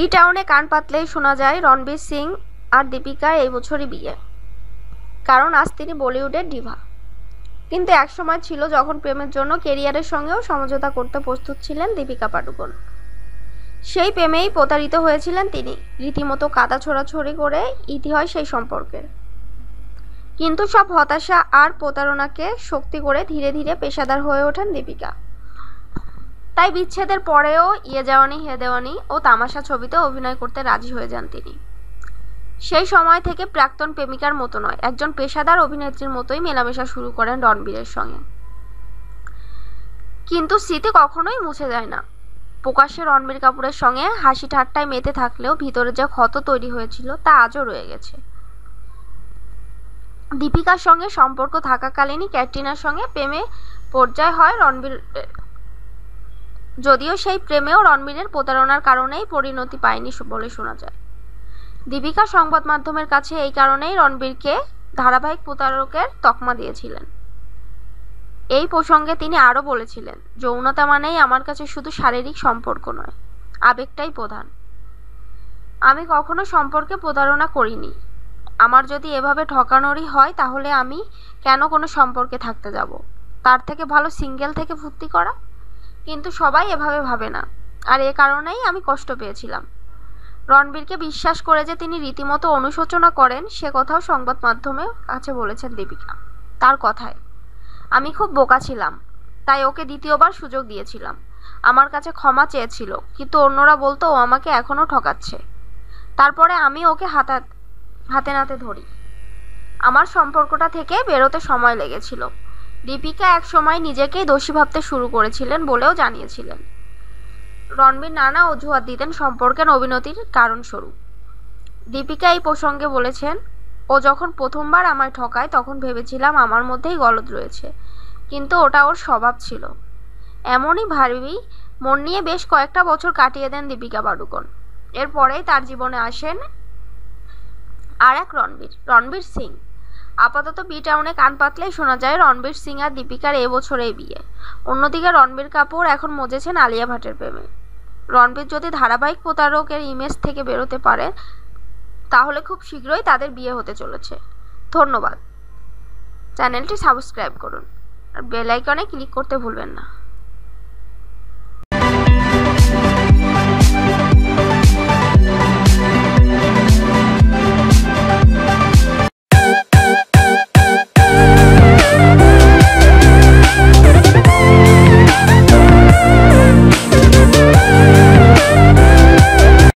B টাউনে কান পাতলেই শোনা যায় রণবীর সিং আর দীপিকার এই বছরই বিয়ে। কারণ আজ তিনি বলিউডের ডিভা। কিন্তু এক সময় ছিল যখন প্রেমের জন্য কেরিয়ারের সঙ্গেও সমঝোতা করতে প্রস্তুত ছিলেন দীপিকা পাডুকোন। সেই প্রেমেই প্রতারিত হয়েছিলেন তিনি। রীতিমতো কাদা ছোড়াছড়ি করে ইতি হয় সেই সম্পর্কের। কিন্তু সব হতাশা আর প্রতারণাকে শক্তি করে ধীরে ধীরে পেশাদার হয়ে ওঠেন দীপিকা। তাই বিচ্ছেদের পরেও ইয়ে যাওয়ানি হে দেওয়ানি ও তামাশা ছবিতে অভিনয় করতে রাজি হয়ে যান তিনি। সেই সময় থেকে প্রাক্তন প্রেমিকার মতো নয়, একজন পেশাদার অভিনেত্রীর মতোই মেলামেশা শুরু করেন রণবীরের সঙ্গে। কিন্তু স্মৃতি কখনোই মুছে যায় না। প্রকাশ্যে রণবীর কাপুরের সঙ্গে হাসি ঠাট্টায় মেতে থাকলেও ভিতরে যে ক্ষত তৈরি হয়েছিল তা আজও রয়ে গেছে। দীপিকার সঙ্গে সম্পর্ক থাকাকালীনই ক্যাটরিনার সঙ্গে প্রেমে পর্যায় হয় রণবীর যদিও সেই প্রেমেও রণবীরের প্রতারণার কারণেই পরিণতি পায়নি বলে শোনা যায়। দীপিকা সংবাদ মাধ্যমের কাছে এই কারণেই রণবীরকে ধারাবাহিক প্রতারকের তকমা দিয়েছিলেন। এই প্রসঙ্গে তিনি আরও বলেছিলেন, যৌনতা মানেই আমার কাছে শুধু শারীরিক সম্পর্ক নয়, আবেগটাই প্রধান। আমি কখনো সম্পর্কে প্রতারণা করিনি। আমার যদি এভাবে ঠকানোরই হয়, তাহলে আমি কেন কোনো সম্পর্কে থাকতে যাব? তার থেকে ভালো সিঙ্গেল থেকে ফুর্তি করা? কিন্তু সবাই এভাবে ভাবে না। আর এ কারণেই আমি কষ্ট পেয়েছিলাম। রণবীরকে বিশ্বাস করে যে তিনি রীতিমতো অনুশোচনা করেন, সে কথাও সংবাদ মাধ্যমে কাছে বলেছেন দীপিকা তার কথায়, আমি খুব বোকা ছিলাম, তাই ওকে দ্বিতীয়বার সুযোগ দিয়েছিলাম। আমার কাছে ক্ষমা চেয়েছিল, কিন্তু অন্যরা বলতো ও আমাকে এখনও ঠকাচ্ছে। তারপরে আমি ওকে হাতা, হাতে নাতে ধরি। আমার সম্পর্কটা থেকে বেরোতে সময় লেগেছিল। দীপিকা এক সময় নিজেকেই দোষী ভাবতে শুরু করেছিলেন বলেও জানিয়েছিলেন। রণবীর নানা অজুহাত দিতেন সম্পর্কের অবনতির কারণস্বরূপ। দীপিকা এই প্রসঙ্গে বলেছেন, ও যখন প্রথমবার আমায় ঠকায় তখন ভেবেছিলাম আমার মধ্যেই গলদ রয়েছে, কিন্তু ওটা ওর স্বভাব ছিল। এমনই ভাবি মন নিয়ে বেশ কয়েকটা বছর কাটিয়ে দেন দীপিকা পাডুকোন এরপরেই তার জীবনে আসেন আর এক রণবীর রণবীর সিং। আপাতত বি টাউনে কান পাতলেই শোনা যায় রণবীর সিং আর দীপিকার এবছরেই বিয়ে। অন্যদিকে রণবীর কাপুর এখন মজেছেন আলিয়া ভাটের প্রেমে। রণবীর যদি ধারাবাহিক প্রতারকের ইমেজ থেকে বেরোতে পারে, তাহলে খুব শীঘ্রই তাদের বিয়ে হতে চলেছে। ধন্যবাদ। চ্যানেলটি সাবস্ক্রাইব করুন। আর বেল আইকনে ক্লিক করতে ভুলবেন না।